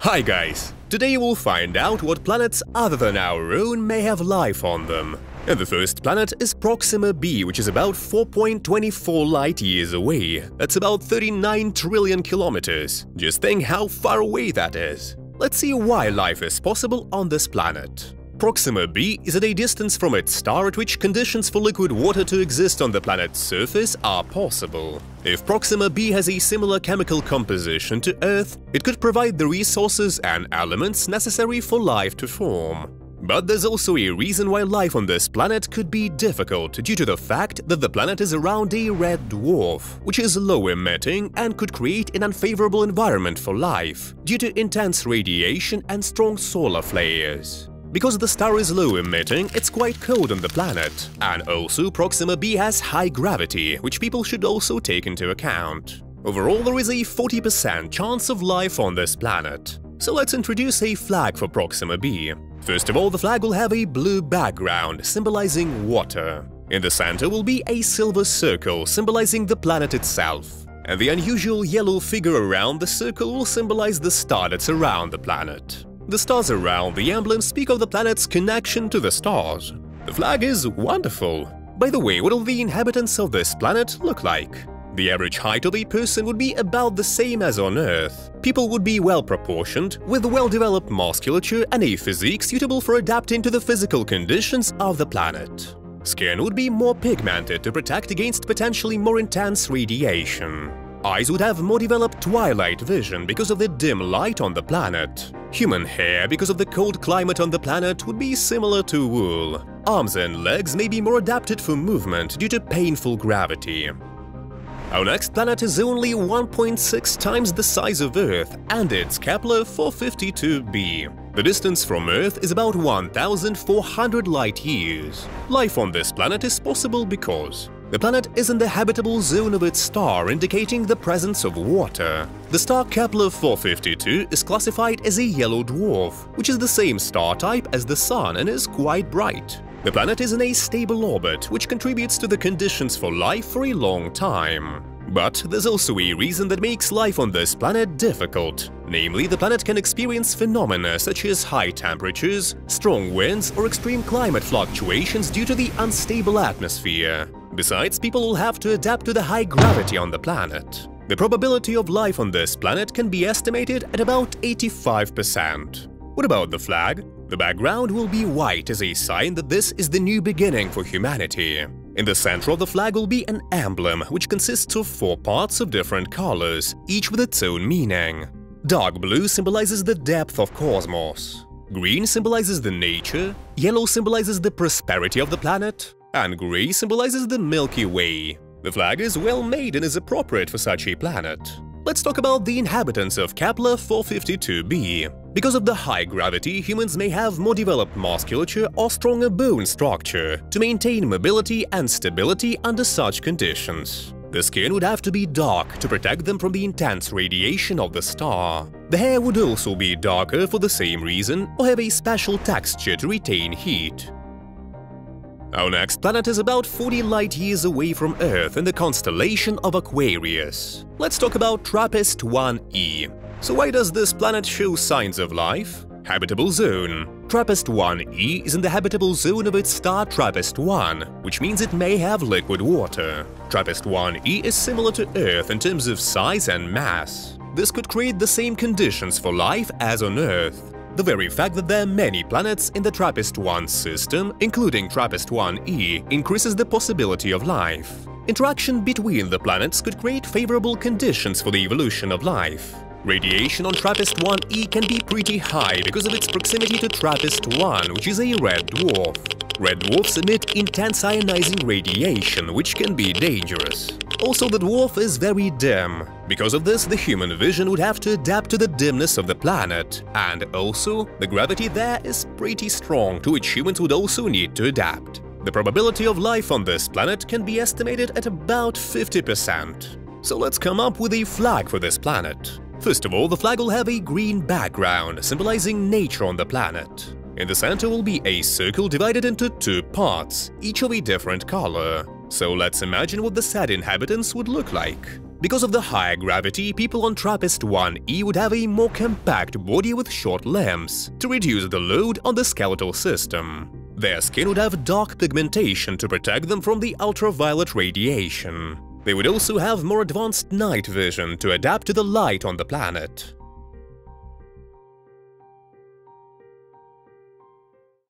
Hi guys! Today we'll find out what planets other than our own may have life on them. And the first planet is Proxima b, which is about 4.24 light-years away. That's about 39 trillion kilometers. Just think how far away that is. Let's see why life is possible on this planet. Proxima b is at a distance from its star at which conditions for liquid water to exist on the planet's surface are possible. If Proxima b has a similar chemical composition to Earth, it could provide the resources and elements necessary for life to form. But there's also a reason why life on this planet could be difficult due to the fact that the planet is around a red dwarf, which is low emitting and could create an unfavorable environment for life due to intense radiation and strong solar flares. Because the star is low emitting, it's quite cold on the planet, and also Proxima b has high gravity, which people should also take into account. Overall, there is a 40% chance of life on this planet. So let's introduce a flag for Proxima b. First of all, the flag will have a blue background, symbolizing water. In the center will be a silver circle, symbolizing the planet itself. And the unusual yellow figure around the circle will symbolize the star that's around the planet. The stars around the emblem speak of the planet's connection to the stars. The flag is wonderful. By the way, what will the inhabitants of this planet look like? The average height of a person would be about the same as on Earth. People would be well-proportioned, with well-developed musculature and a physique suitable for adapting to the physical conditions of the planet. Skin would be more pigmented to protect against potentially more intense radiation. Eyes would have more developed twilight vision because of the dim light on the planet. Human hair, because of the cold climate on the planet, would be similar to wool. Arms and legs may be more adapted for movement due to painful gravity. Our next planet is only 1.6 times the size of Earth, and it's Kepler 452b. The distance from Earth is about 1,400 light-years. Life on this planet is possible because the planet is in the habitable zone of its star, indicating the presence of water. The star Kepler 452 is classified as a yellow dwarf, which is the same star type as the Sun and is quite bright. The planet is in a stable orbit, which contributes to the conditions for life for a long time. But there's also a reason that makes life on this planet difficult. Namely, the planet can experience phenomena such as high temperatures, strong winds, or extreme climate fluctuations due to the unstable atmosphere. Besides, people will have to adapt to the high gravity on the planet. The probability of life on this planet can be estimated at about 85%. What about the flag? The background will be white as a sign that this is the new beginning for humanity. In the center of the flag will be an emblem, which consists of four parts of different colors, each with its own meaning. Dark blue symbolizes the depth of cosmos. Green symbolizes the nature, yellow symbolizes the prosperity of the planet, and gray symbolizes the Milky Way. The flag is well made and is appropriate for such a planet. Let's talk about the inhabitants of Kepler 452b. Because of the high gravity, humans may have more developed musculature or stronger bone structure to maintain mobility and stability under such conditions. The skin would have to be dark to protect them from the intense radiation of the star. The hair would also be darker for the same reason or have a special texture to retain heat. Our next planet is about 40 light-years away from Earth in the constellation of Aquarius. Let's talk about TRAPPIST-1e. So why does this planet show signs of life? Habitable Zone TRAPPIST-1e is in the habitable zone of its star TRAPPIST-1, which means it may have liquid water. TRAPPIST-1e is similar to Earth in terms of size and mass. This could create the same conditions for life as on Earth. The very fact that there are many planets in the TRAPPIST-1 system, including TRAPPIST-1e, increases the possibility of life. Interaction between the planets could create favorable conditions for the evolution of life. Radiation on TRAPPIST-1e can be pretty high because of its proximity to TRAPPIST-1, which is a red dwarf. Red dwarfs emit intense ionizing radiation, which can be dangerous. Also, the dwarf is very dim. Because of this, the human vision would have to adapt to the dimness of the planet, and also, the gravity there is pretty strong, to which humans would also need to adapt. The probability of life on this planet can be estimated at about 50%. So let's come up with a flag for this planet. First of all, the flag will have a green background, symbolizing nature on the planet. In the center will be a circle divided into two parts, each of a different color. So let's imagine what the sad inhabitants would look like. Because of the higher gravity, people on TRAPPIST-1e would have a more compact body with short limbs to reduce the load on the skeletal system. Their skin would have dark pigmentation to protect them from the ultraviolet radiation. They would also have more advanced night vision to adapt to the light on the planet.